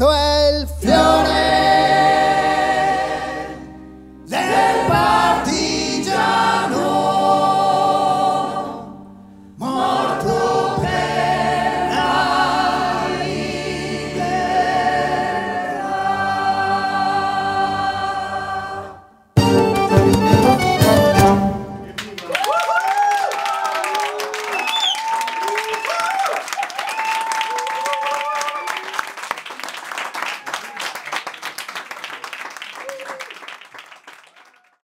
esto el Fiore.